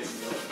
Hey.